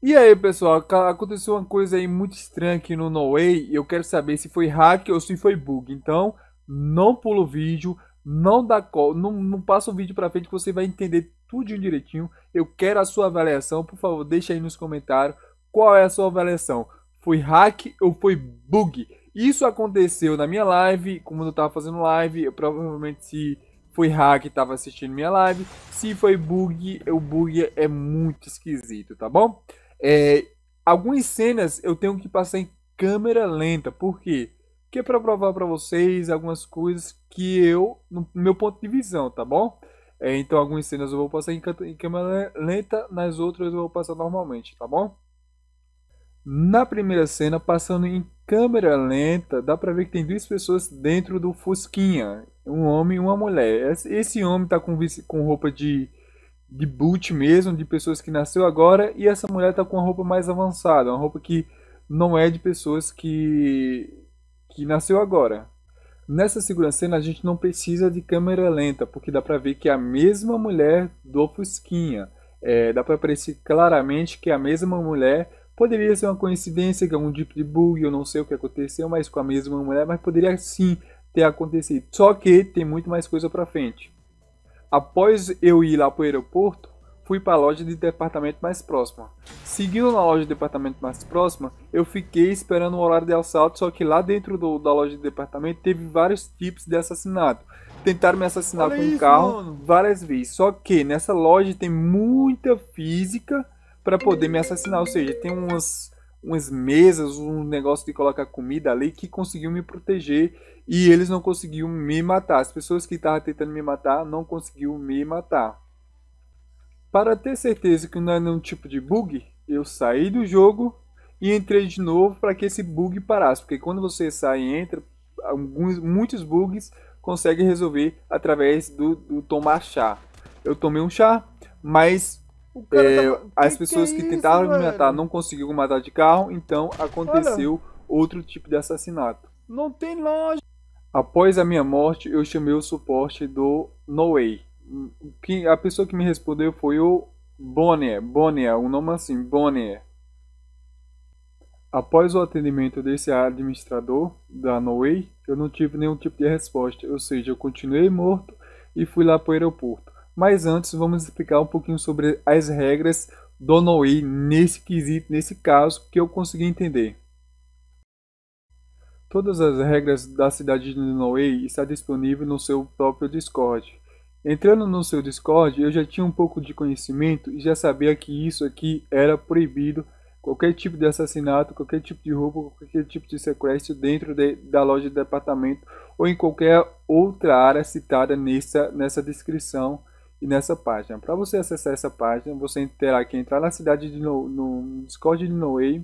E aí, pessoal, aconteceu uma coisa aí muito estranha aqui no No Way e eu quero saber se foi hack ou se foi bug. Então, não pula o vídeo, não dá call, não, não passa o vídeo para frente que você vai entender tudo direitinho. Eu quero a sua avaliação, por favor, deixa aí nos comentários qual é a sua avaliação. Foi hack ou foi bug? Isso aconteceu na minha live, como eu estava fazendo live, eu, provavelmente se foi hack estava assistindo minha live. Se foi bug, o bug é muito esquisito, tá bom? É, algumas cenas eu tenho que passar em câmera lenta, por quê? Que é para provar para vocês algumas coisas que eu, no meu ponto de visão, tá bom? É, então algumas cenas eu vou passar em, em câmera lenta, nas outras eu vou passar normalmente, tá bom? Na primeira cena, passando em câmera lenta, dá pra ver que tem duas pessoas dentro do Fusquinha. Um homem e uma mulher. Esse homem tá com, com roupa de de boot mesmo, de pessoas que nasceu agora, e essa mulher tá com uma roupa mais avançada, uma roupa que não é de pessoas que que nasceu agora. Nessa segunda cena a gente não precisa de câmera lenta, porque dá pra ver que é a mesma mulher do Fusquinha. É, dá pra aparecer claramente que é a mesma mulher. Poderia ser uma coincidência, que é um tipo de bug, eu não sei o que aconteceu, mas com a mesma mulher, mas poderia sim ter acontecido. Só que tem muito mais coisa pra frente. Após eu ir lá para o aeroporto, fui para a loja de departamento mais próxima. Seguindo na loja de departamento mais próxima, eu fiquei esperando o horário de assalto, só que lá dentro do, da loja de departamento teve vários tipos de assassinato. Tentaram me assassinar Olha com um carro mano. várias vezes, só que nessa loja tem muita física para poder me assassinar, ou seja, tem umas umas mesas, um negócio de colocar comida ali que conseguiu me proteger e eles não conseguiam me matar. As pessoas que estavam tentando me matar não conseguiu me matar. Para ter certeza que não é nenhum tipo de bug, eu saí do jogo e entrei de novo para que esse bug parasse, porque quando você sai e entra, alguns, muitos bugs consegue resolver através do, do tomar chá. Eu tomei um chá, mas é, as que pessoas que, é que tentaram me matar não conseguiram matar de carro, então aconteceu Olha. outro tipo de assassinato. Não tem lógica. Após a minha morte, eu chamei o suporte do No Way. A pessoa que me respondeu foi o Bonnier, Bonnier, um nome assim, Bonnier. Após o atendimento desse administrador da No Way, eu não tive nenhum tipo de resposta, ou seja, eu continuei morto e fui lá para o aeroporto. Mas antes vamos explicar um pouquinho sobre as regras do Noe nesse quesito, nesse caso que eu consegui entender. Todas as regras da cidade de Noe estão disponíveis no seu próprio Discord. Entrando no seu Discord, eu já tinha um pouco de conhecimento e já sabia que isso aqui era proibido qualquer tipo de assassinato, qualquer tipo de roubo, qualquer tipo de sequestro dentro de, da loja de departamento ou em qualquer outra área citada nessa, nessa descrição e nessa página. Para você acessar essa página, você terá que entrar na cidade de no, no Discord de Noé,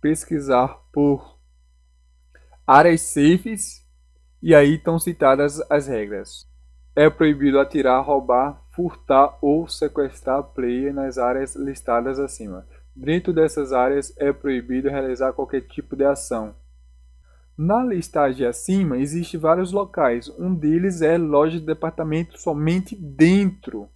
pesquisar por áreas safes e aí estão citadas as regras. É proibido atirar, roubar, furtar ou sequestrar player nas áreas listadas acima. Dentro dessas áreas é proibido realizar qualquer tipo de ação, na listagem acima existem vários locais. Um deles é loja de departamento somente dentro.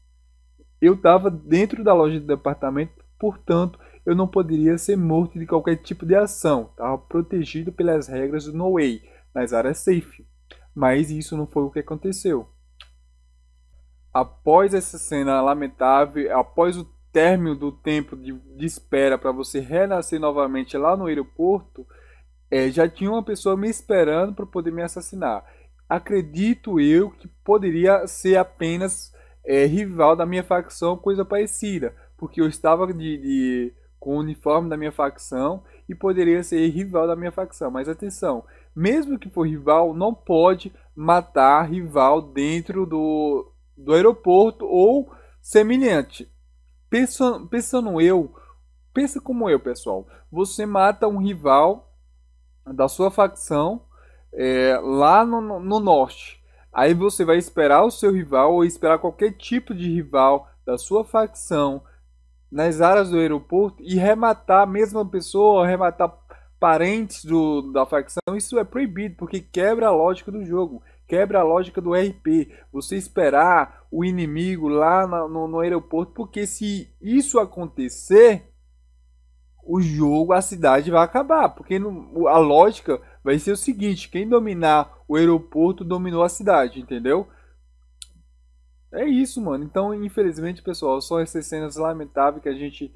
Eu estava dentro da loja de departamento, portanto, eu não poderia ser morto de qualquer tipo de ação. Estava protegido pelas regras do No Way, nas áreas safe. Mas isso não foi o que aconteceu. Após essa cena lamentável, após o término do tempo de, de espera para você renascer novamente lá no aeroporto, é, já tinha uma pessoa me esperando para poder me assassinar. Acredito eu que poderia ser apenas é, rival da minha facção, coisa parecida, porque eu estava de, de, com o uniforme da minha facção e poderia ser rival da minha facção. Mas atenção, mesmo que for rival, não pode matar rival dentro do, do aeroporto ou semelhante. Pensando, pensando eu, pensa como eu, pessoal. Você mata um rival da sua facção é, lá no, no, norte. Aí você vai esperar o seu rival ou esperar qualquer tipo de rival da sua facção nas áreas do aeroporto e rematar a mesma pessoa, rematar parentes do, da facção. Isso é proibido porque quebra a lógica do jogo, quebra a lógica do RP. Você esperar o inimigo lá no, no aeroporto, porque se isso acontecer, o jogo, a cidade vai acabar. Porque a lógica vai ser o seguinte: quem dominar o aeroporto dominou a cidade, entendeu? É isso, mano. Então, infelizmente, pessoal, são essas cenas lamentáveis que a gente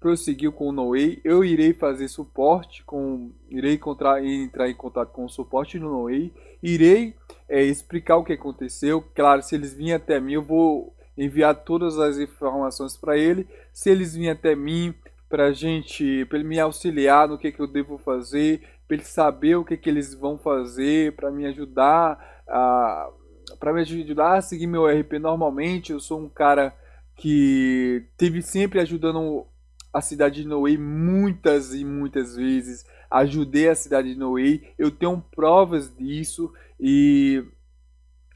prosseguiu com o Noé. Eu irei fazer suporte com. Irei encontrar, entrar em contato com o suporte no Noé. Irei é, explicar o que aconteceu. Claro, se eles virem até mim, eu vou enviar todas as informações para ele. Se eles virem até mim, para gente, para ele me auxiliar no que, que eu devo fazer, para ele saber o que, que eles vão fazer, para me ajudar a para me ajudar a seguir meu RP normalmente. Eu sou um cara que teve sempre ajudando a cidade de Noé muitas e muitas vezes. Ajudei a cidade de Noé. Eu tenho provas disso e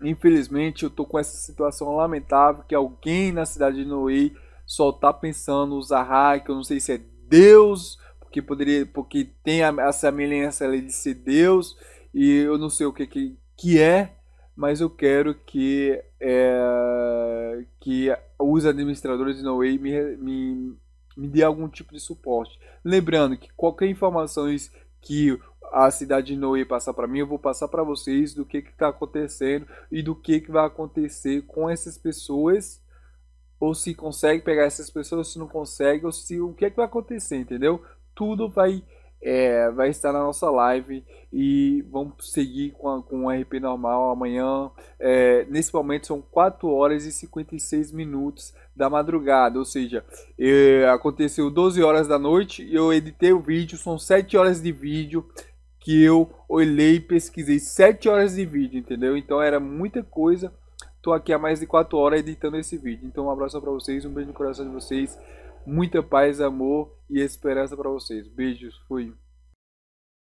infelizmente eu tô com essa situação lamentável que alguém na cidade de Noé só tá pensando usar hack, eu não sei se é Deus, porque poderia, porque tem a semelhança ali de ser Deus e eu não sei o que que, que é, mas eu quero que é, que os administradores de Noé me, me, me dê algum tipo de suporte. Lembrando que qualquer informação que a cidade de Noé passar para mim, eu vou passar para vocês do que está acontecendo e do que, que vai acontecer com essas pessoas ou se consegue pegar essas pessoas, se não consegue, ou se o que, é que vai acontecer, entendeu? Tudo vai é, vai estar na nossa live e vamos seguir com, a, com o RP normal amanhã. É, nesse momento são 4 horas e 56 minutos da madrugada, ou seja, é, aconteceu 12 horas da noite e eu editei o vídeo, são 7 horas de vídeo que eu olhei e pesquisei 7 horas de vídeo, entendeu? Então era muita coisa Tô aqui há mais de 4 horas editando esse vídeo. Então um abraço para vocês, um beijo no coração de vocês. Muita paz, amor e esperança para vocês. Beijos, fui.